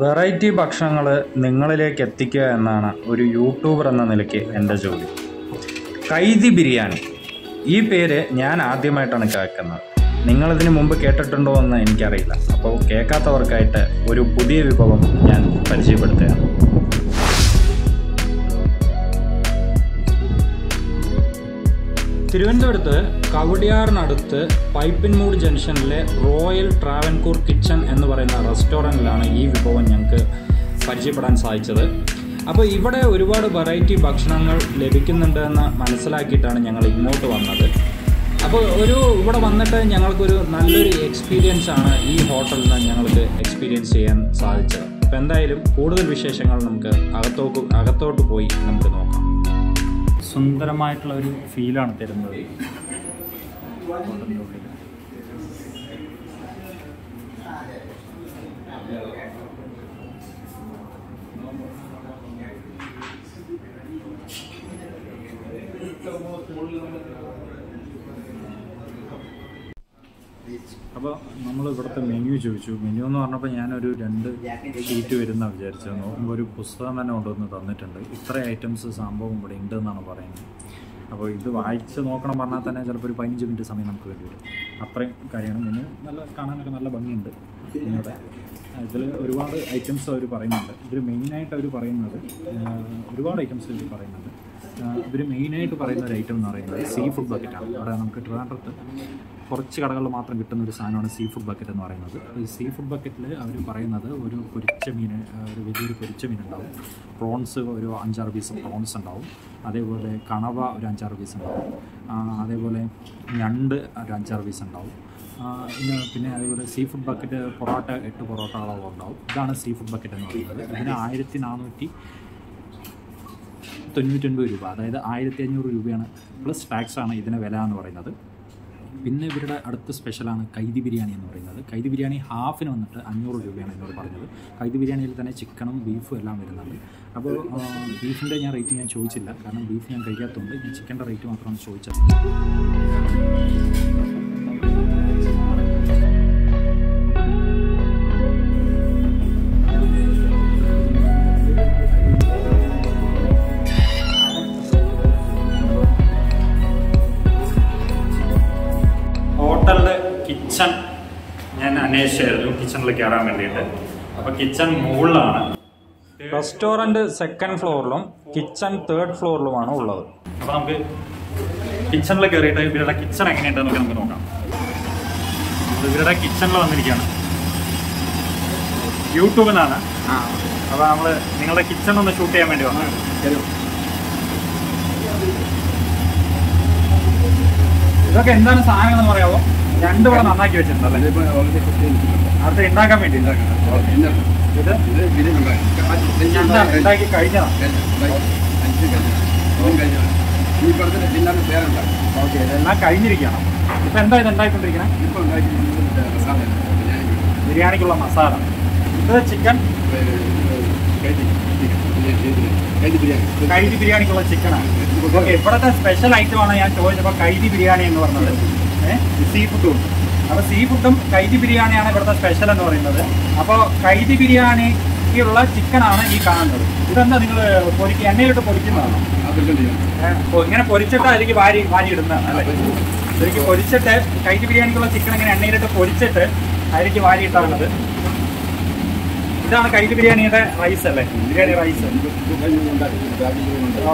Variety ഭക്ഷണങ്ങൾ നിങ്ങളിലേക്ക് എത്തിക്കുക എന്നാണ് ഒരു യൂട്യൂബർ എന്ന നിലയ്ക്ക് എന്റെ ജോലി. കൈതി ബിരിയാണി. ഈ പേര് ഞാൻ ആദ്യമായിട്ടാണ് കേൾക്കുന്നത്. നിങ്ങളിതിനു മുമ്പ് കേട്ടിട്ടുണ്ടോ എന്ന് എനിക്കറിയില്ല. അപ്പോൾ കേൾക്കാത്തവർക്കായിട്ട് ഒരു പുതിയ വിഭവം ഞാൻ പരിചയപ്പെടുത്തുകയാണ്. തിരുവനന്തപുരത്ത് കവടിയാറിനടുത്ത് പൈപ്പിൻമൂട് ജംഗ്ഷനിലെ റോയൽ ട്രാവൻകൂർ കിച്ചൺ എന്ന് പറയുന്ന റെസ്റ്റോറന്റിലാണ് ഈ വിഭവം പരിചയപ്പെടാൻ സാധിച്ചത്. അപ്പോൾ ഇവിടെ ഒരുപാട് വെറൈറ്റി ഭക്ഷണങ്ങൾ ലഭിക്കുന്നുണ്ട് എന്ന് മനസ്സിലാക്കിയിട്ടാണ് ഞങ്ങൾ ഇങ്ങോട്ട് വന്നത്. അപ്പോൾ ഒരു ഇവിടെ വന്നിട്ട് ഞങ്ങൾക്കൊരു നല്ലൊരു എക്സ്പീരിയൻസ് ആണ് ഈ ഹോട്ടലിൽ നിന്ന് ഞങ്ങൾക്ക് എക്സ്പീരിയൻസ് ചെയ്യാൻ സാധിച്ചത്. അപ്പോൾ എന്തായാലും കൂടുതൽ വിശേഷങ്ങൾ നമുക്ക് അകത്തോക്ക് അകത്തോട്ട് പോയി നമുക്ക് നോക്കാം. സുന്ദരമായിട്ടുള്ള ഒരു ഫീലാണ് തരുന്നത്. അപ്പോൾ നമ്മൾ ഇവിടുത്തെ മെനു ചോദിച്ചു. മെനു എന്ന് പറഞ്ഞപ്പോൾ ഞാനൊരു രണ്ട് ഷീറ്റ് വരുന്ന വിചാരിച്ചത്. നോക്കുമ്പോൾ ഒരു പുസ്തകം തന്നെ കൊണ്ടുവന്ന് തന്നിട്ടുണ്ട്. ഇത്ര ഐറ്റംസ് സംഭവം ഇവിടെ ഉണ്ട് എന്നാണ് പറയുന്നത്. അപ്പോൾ ഇത് വായിച്ച് നോക്കണം പറഞ്ഞാൽ തന്നെ ചിലപ്പോൾ ഒരു പതിനഞ്ച് മിനിറ്റ് സമയം നമുക്ക് വേണ്ടി വരും. അത്രയും കാര്യമാണ്. മെനു നല്ല കാണാനൊക്കെ നല്ല ഭംഗിയുണ്ട്. ഇവിടെ ഇതിൽ ഒരുപാട് ഐറ്റംസ് അവർ പറയുന്നുണ്ട്. ഇതിൽ മെയിനായിട്ട് അവർ പറയുന്നത് ഒരുപാട് ഐറ്റംസ് ഇവർ പറയുന്നുണ്ട്. ഇവർ മെയിനായിട്ട് പറയുന്ന ഒരു ഐറ്റം എന്ന് പറയുന്നത് സീ ഫുഡ് ബക്കറ്റാണ് അവിടെ നമുക്ക് ട്രിവാൻഡ്രത്ത് കുറച്ച് കടകളിൽ മാത്രം കിട്ടുന്ന ഒരു സാധനമാണ് സീ ഫുഡ് ബക്കറ്റ് എന്ന് പറയുന്നത്. ഈ സീ ഫുഡ് ബക്കറ്റിൽ അവർ പറയുന്നത് ഒരു പൊരിച്ച മീൻ ഒരു വലിയൊരു പൊരിച്ച മീൻ ഉണ്ടാവും. പ്രോൺസ് ഒരു അഞ്ചാറ് പീസ് പ്രോൺസ് ഉണ്ടാവും. അതേപോലെ കണവ ഒരു അഞ്ചാറ് പീസ് ഉണ്ടാവും. അതേപോലെ ഞണ്ട് ഒരു അഞ്ചാറ് പീസ് ഉണ്ടാവും. പിന്നെ പിന്നെ അതേപോലെ സീ ഫുഡ് ബക്കറ്റ് പൊറോട്ട എട്ട് പൊറോട്ട അളവ് ഉണ്ടാവും. ഇതാണ് സീ ഫുഡ് ബക്കറ്റ് എന്ന് പറയുന്നത്. ഇതിന് ആയിരത്തി നാനൂറ്റി തൊണ്ണൂറ്റൊൻപത് രൂപ അതായത് ആയിരത്തി അഞ്ഞൂറ് രൂപയാണ് പ്ലസ് ടാക്സ് ആണ് ഇതിന് വില എന്ന് പറയുന്നത്. പിന്നെ ഇവരുടെ അടുത്ത സ്പെഷ്യലാണ് കൈതി ബിരിയാണി എന്ന് പറയുന്നത്. കൈതി ബിരിയാണി ഹാഫിന് വന്നിട്ട് അഞ്ഞൂറ് രൂപയാണ് എന്നോട് പറഞ്ഞത്. കൈതി ബിരിയാണിയിൽ തന്നെ ചിക്കനും ബീഫും എല്ലാം വരുന്നുണ്ട്. അപ്പോൾ ബീഫിന്റെ ഞാൻ റേറ്റ് ഞാൻ ചോദിച്ചില്ല. കാരണം ബീഫ് ഞാൻ കഴിക്കാത്തതുകൊണ്ട് ഞാൻ ചിക്കന്റെ റേറ്റ് മാത്രമാണ് ചോദിച്ചത്. കിച്ചണിൽ കയറാൻ വേണ്ടിയിട്ട്. അപ്പോൾ കിച്ചൺ മുകളിലാണ്. റെസ്റ്റോറന്റ് സെക്കൻഡ് ഫ്ലോറിലും കിച്ചൺ തേർഡ് ഫ്ലോറിലുമാണ് ഉള്ളത്. അപ്പോൾ നമുക്ക് കിച്ചണിൽ കയറിയിട്ട് ഇവരുടെ കിച്ചൺ എങ്ങനെയുണ്ടെന്ന് നമുക്ക് നോക്കാം. ഇവരുടെ കിച്ചണിൽ വന്നിരിക്കുകയാണ്. യൂട്യൂബിലാണ് അപ്പൊ അപ്പോൾ നമ്മൾ നിങ്ങളുടെ കിച്ചൺ ഒന്ന് ഷൂട്ട് ചെയ്യാൻ വേണ്ടി വന്നു. ഇതൊക്കെ എന്താണ് സാധനങ്ങൾ എന്ന് പറയാമോ രണ്ട് ഇവിടെ നന്നാക്കി വെച്ചിട്ടുണ്ടല്ലേ? അടുത്ത് ഉണ്ടാക്കാൻ വേണ്ടി ഇത് എന്താണ് ഉണ്ടാക്കി. കഴിഞ്ഞതാണ് ഓക്കെ ഇതെല്ലാം കഴിഞ്ഞിരിക്കണം. ഇപ്പൊ എന്താ ഇത് ഉണ്ടായിക്കൊണ്ടിരിക്കണേ? ബിരിയാണിക്കുള്ള മസാല. ഇത് ചിക്കൻ? കൈതി ബിരിയാണിക്കുള്ള ചിക്കനാണ്. ഓക്കെ ഇവിടുത്തെ സ്പെഷ്യൽ ഐറ്റം ആണ് ഞാൻ ചോദിച്ചപ്പോൾ കൈതി ബിരിയാണി എന്ന് പറഞ്ഞത്. സീ ഫുഡും ഉണ്ട് അപ്പോൾ സീ ഫുഡും കൈതി ബിരിയാണിയാണ് ഇവിടുത്തെ സ്പെഷ്യൽ എന്ന് പറയുന്നത്. അപ്പോൾ കൈതി ബിരിയാണിക്കുള്ള ചിക്കനാണ് ഈ കാണുന്നത്. ഇതെന്താ നിങ്ങൾ പൊരിക്കുക എണ്ണയിലിട്ട് പൊരിക്കുന്നതാണോ? അപ്പൊ ഇങ്ങനെ പൊരിച്ചിട്ട് അതിലേക്ക് വാരി വാരി ഇടുന്നതാണ് അല്ലേ? ശരിക്കും പൊരിച്ചിട്ട് കൈതി ബിരിയാണിക്കുള്ള ചിക്കൻ ഇങ്ങനെ എണ്ണയിലിട്ട് പൊരിച്ചിട്ട് അതിലേക്ക് വാരി ഇട്ടാണത് ഇതാണ് കൈതി ബിരിയാണിയുടെ റൈസ് അല്ലേ? ബിരിയാണി റൈസ്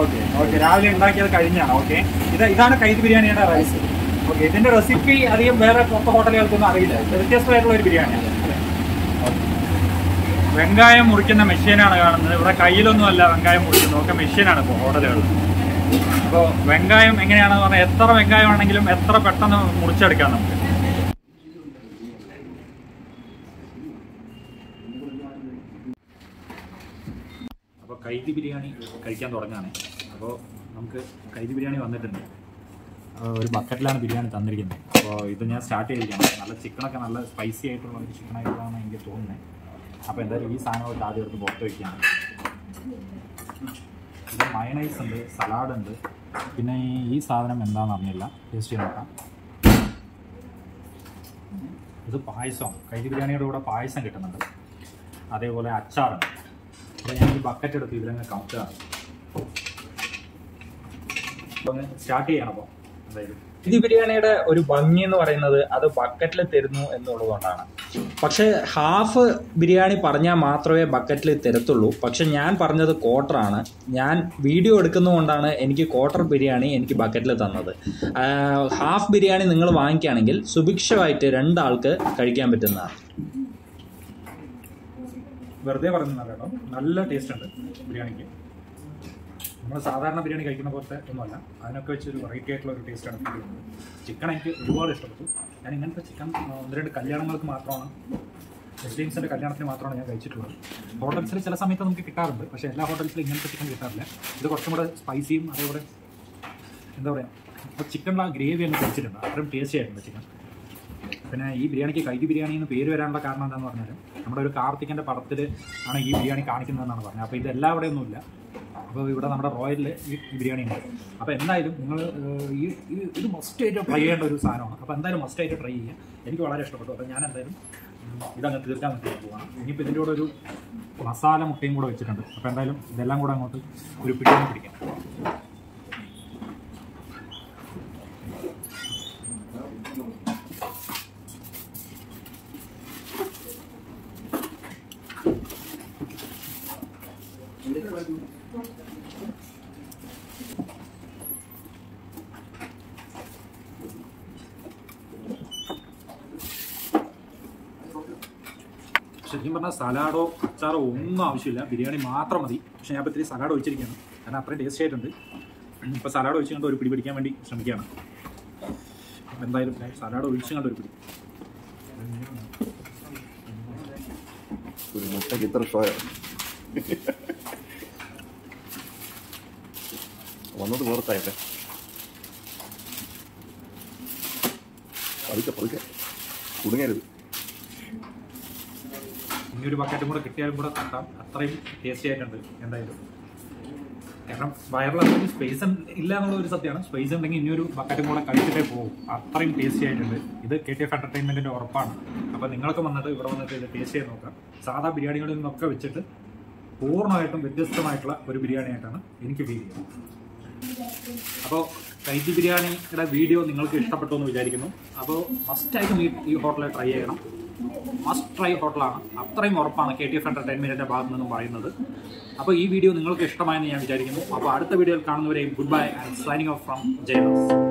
ഓക്കെ ഓക്കെ രാവിലെ ഉണ്ടാക്കിയത് കഴിഞ്ഞാണ്. ഓക്കെ. ഇത് ഇതാണ് കൈതി ബിരിയാണിയുടെ റൈസ് ഇതിന്റെ റെസിപ്പി അധികം വേറെ ഹോട്ടലുകൾക്കൊന്നും അറിയില്ല. വ്യത്യസ്തമായിട്ടുള്ള ഒരു ബിരിയാണിയാണ്? വെങ്കായം മുറിക്കുന്ന മെഷീനാണ് കാണുന്നത്. ഇവിടെ കയ്യിലൊന്നും അല്ല വെങ്കായം മുറിക്കുന്നത്. ഒക്കെ മെഷീനാണ് ഇപ്പോൾ ഹോട്ടലുകളിൽ അപ്പോൾ വെങ്കായം എങ്ങനെയാണെന്ന് പറഞ്ഞാൽ എത്ര വെങ്കായം ആണെങ്കിലും എത്ര പെട്ടെന്ന് മുറിച്ചെടുക്കാം നമുക്ക്. അപ്പോൾ കൈതി ബിരിയാണി കഴിക്കാൻ തുടങ്ങാണ് അപ്പോൾ നമുക്ക് കൈതി ബിരിയാണി വന്നിട്ടുണ്ട്. ഒരു ബക്കറ്റിലാണ് ബിരിയാണി തന്നിരിക്കുന്നത്. അപ്പോൾ ഇത് ഞാൻ സ്റ്റാർട്ട് ചെയ്തിരിക്കുന്നത് നല്ല ചിക്കനൊക്കെ നല്ല സ്പൈസി ആയിട്ടുള്ള ഒരു ചിക്കൻ ആയിട്ടാണ് എനിക്ക് തോന്നുന്നത് അപ്പോൾ എന്തായാലും ഈ സാധനമായിട്ട് ആദ്യം എടുത്ത് പുറത്ത് വയ്ക്കുകയാണ് ഇത് മയണൈസ് ഉണ്ട് സലാഡ് ഉണ്ട്. പിന്നെ ഈ- സാധനം എന്താണെന്ന് അറിഞ്ഞില്ല. ടേസ്റ്റ് നോക്കാം. ഇത് പായസം. കൈ ബിരിയാണിയുടെ കൂടെ പായസം കിട്ടുന്നുണ്ട്. അതേപോലെ അച്ചാറുണ്ട്. അപ്പോൾ ഞാൻ ഈ ബക്കറ്റ് എടുത്ത് ഇതിലങ്ങ് കൗട്ടാണ് സ്റ്റാർട്ട് ചെയ്യണം അപ്പോൾ ഇത് ബിരിയാണിയുടെ ഒരു ഭംഗി എന്ന് പറയുന്നത് അത് ബക്കറ്റിൽ തരുന്നു എന്നുള്ളതുകൊണ്ടാണ്. പക്ഷെ ഹാഫ് ബിരിയാണി പറഞ്ഞാൽ മാത്രമേ ബക്കറ്റിൽ തരത്തുള്ളൂ. പക്ഷെ ഞാൻ പറഞ്ഞത് ക്വാർട്ടറാണ് ഞാൻ വീഡിയോ എടുക്കുന്നതുകൊണ്ടാണ് എനിക്ക് ക്വാർട്ടർ ബിരിയാണി എനിക്ക് ബക്കറ്റിൽ തന്നത്. ഹാഫ് ബിരിയാണി നിങ്ങൾ വാങ്ങിക്കുകയാണെങ്കിൽ സുഭിക്ഷമായിട്ട് രണ്ടാൾക്ക് കഴിക്കാൻ പറ്റുന്നതാണ്. വെറുതെ പറയുന്നതല്ല കേട്ടോ. നല്ല ടേസ്റ്റ് ഉണ്ട് ബിരിയാണിക്ക്. നമ്മൾ സാധാരണ ബിരിയാണി കഴിക്കുന്ന പോലത്തെ ഒന്നുമല്ല. അതിനൊക്കെ വെച്ച് ഒരു വെറൈറ്റി ആയിട്ടുള്ള ഒരു ടേസ്റ്റാണ് ഫീൽ ചെയ്യുന്നത് ചിക്കൻ എനിക്ക് ഒരുപാട് ഇഷ്ടപ്പെട്ടു. ഞാൻ ഇങ്ങനത്തെ ചിക്കൻ ഒന്ന് രണ്ട് കല്യാണങ്ങൾക്ക് മാത്രമാണ് മുസ്ലിംസിന്റെ കല്യാണത്തിന് മാത്രമാണ് ഞാൻ കഴിച്ചിട്ടുള്ളത്. ഹോട്ടൽസിൽ ചില സമയത്ത് നമുക്ക് കിട്ടാറുണ്ട്. പക്ഷേ എല്ലാ ഹോട്ടൽസിലും ഇങ്ങനത്തെ ചിക്കൻ കിട്ടാറില്ല. ഇത് കുറച്ചും കൂടെ സ്പൈസിയും അതേപോലെ എന്താ പറയുക ചിക്കൻ ചിക്കനുള്ള ഗ്രേവി ഒന്ന് കഴിച്ചിട്ടുണ്ട് അത്രയും ടേസ്റ്റി ആയിട്ടുണ്ട് ചിക്കൻ പിന്നെ ഈ ബിരിയാണിക്ക് കൈതി ബിരിയാണി എന്ന് പേര് വരാനുള്ള കാരണം എന്താണെന്ന് പറഞ്ഞാൽ നമ്മുടെ ഒരു കാർത്തികന്റെ പടത്തിൽ ആണ് ഈ ബിരിയാണി കാണിക്കുന്നതെന്നാണ് പറഞ്ഞത്. അപ്പോൾ ഇത് എല്ലാവിടെയൊന്നുമില്ല അപ്പോൾ ഇവിടെ നമ്മുടെ റോയലിൽ ഈ ബിരിയാണി ഉണ്ട്. അപ്പോൾ എന്തായാലും നിങ്ങൾ ഈ ഇത് മസ്റ്റ് ആയിട്ട് ട്രൈ ചെയ്യേണ്ട ഒരു സാധനമാണ്. അപ്പോൾ എന്തായാലും മസ്റ്റ് ആയിട്ട് ട്രൈ ചെയ്യുക എനിക്ക് വളരെ ഇഷ്ടപ്പെട്ടു. അപ്പോൾ ഞാൻ എന്തായാലും ഇതങ്ങ് തീർക്കാൻ വേണ്ടി പോവാണ്. ഇനിയിപ്പോൾ ഇതിന്റെ കൂടെ ഒരു മസാല മുട്ടയും കൂടെ വെച്ചിട്ടുണ്ട്. അപ്പോൾ എന്തായാലും ഇതെല്ലാം കൂടെ അങ്ങോട്ട് ഒരു പിടിക്കാൻ പിടിക്കാം. ശരിക്കും പറഞ്ഞാൽ സലാഡോ അച്ചാറോ ഒന്നും ആവശ്യമില്ല. ബിരിയാണി മാത്രം മതി. പക്ഷേ ഞാൻ ഇപ്പോൾ ഇത്തിരി സലാഡ് ഒഴിച്ചിരിക്കുകയാണ്. കാരണം അത്രയും ടേസ്റ്റ് ആയിട്ടുണ്ട്. ഇപ്പോൾ സലാഡ് ഒഴിച്ച് ഒരു പിടി പിടിക്കാൻ വേണ്ടി ശ്രമിക്കുകയാണ്. എന്തായാലും സലാഡ് ഒഴിച്ച് കണ്ട് ഒരു പിടി. ഒരു മുട്ടയ്ക്ക് ഇത്ര ഷോയ? വന്നത് വേർത്തായല്ലേ? പതുക്കെ പതുക്കെ. കുടുങ്ങരുത്. ഇനി ഒരു ബക്കറ്റും കൂടെ കിട്ടിയാലും കൂടെ തട്ടാം. അത്രയും ടേസ്റ്റി ആയിട്ടുണ്ട് എന്തായാലും. കാരണം വയറിലൊരു സ്പേസ് ഇല്ല എന്നുള്ള ഒരു സത്യമാണ്. സ്പേസ് ഉണ്ടെങ്കിൽ ഇനിയൊരു ബക്കറ്റും കൂടെ കഴിച്ചിട്ടേ പോകും അത്രയും ടേസ്റ്റി ആയിട്ടുണ്ട്. ഇത് കെ ടി എഫ് എന്റർടൈൻമെന്റിന്റെ ഉറപ്പാണ്. അപ്പോൾ നിങ്ങൾക്ക് വന്നിട്ട് ഇവിടെ വന്നിട്ട് ഇത് ടേസ്റ്റ് ചെയ്ത് നോക്കാം സാധാ ബിരിയാണികളിൽ നിന്നൊക്കെ വെച്ചിട്ട് പൂർണമായിട്ടും വ്യത്യസ്തമായിട്ടുള്ള ഒരു ബിരിയാണി ആയിട്ടാണ് എനിക്ക് ഫീൽ ചെയ്യുന്നത്. അപ്പോൾ കൈത്തി ബിരിയാണിയുടെ വീഡിയോ നിങ്ങൾക്ക് ഇഷ്ടപ്പെട്ടു എന്ന് വിചാരിക്കുന്നു. അപ്പോൾ ഫസ്റ്റായിട്ടും ഈ ഈ ഹോട്ടലിൽ ട്രൈ ചെയ്യണം. മസ്റ്റ് ട്രൈ ഹോട്ടലാണ്. അത്രയും ഉറപ്പാണ് കെ ടി എഫ് എന്റർടൈൻമെന്റിന്റെ ഭാഗത്തു നിന്നും പറയുന്നത്. അപ്പോൾ ഈ വീഡിയോ നിങ്ങൾക്ക് ഇഷ്ടമായെന്ന് ഞാൻ വിചാരിക്കുന്നു. അപ്പോൾ അടുത്ത വീഡിയോയിൽ കാണുന്നവരെയും good bye and signing off from Jayadas